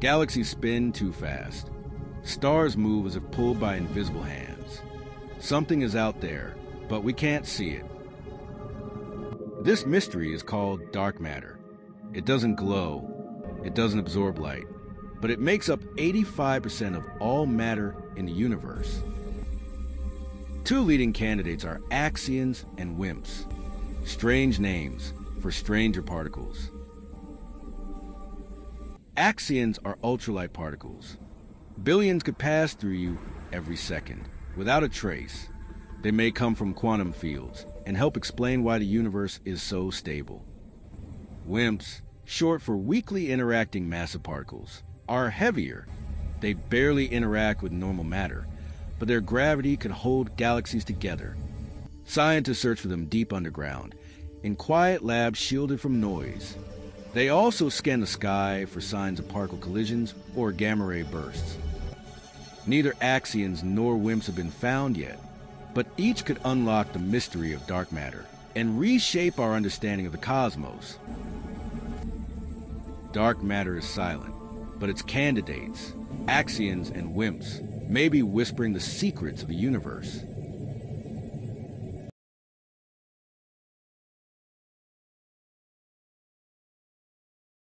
Galaxies spin too fast. Stars move as if pulled by invisible hands. Something is out there, but we can't see it. This mystery is called dark matter. It doesn't glow, it doesn't absorb light, but it makes up 85% of all matter in the universe. Two leading candidates are axions and WIMPs, strange names for stranger particles. Axions are ultralight particles. Billions could pass through you every second, without a trace. They may come from quantum fields and help explain why the universe is so stable. WIMPs, short for weakly interacting massive particles, are heavier. They barely interact with normal matter, but their gravity can hold galaxies together. Scientists search for them deep underground, in quiet labs shielded from noise. They also scan the sky for signs of particle collisions or gamma ray bursts. Neither axions nor WIMPs have been found yet, but each could unlock the mystery of dark matter and reshape our understanding of the cosmos. Dark matter is silent, but its candidates, axions and WIMPs, may be whispering the secrets of the universe.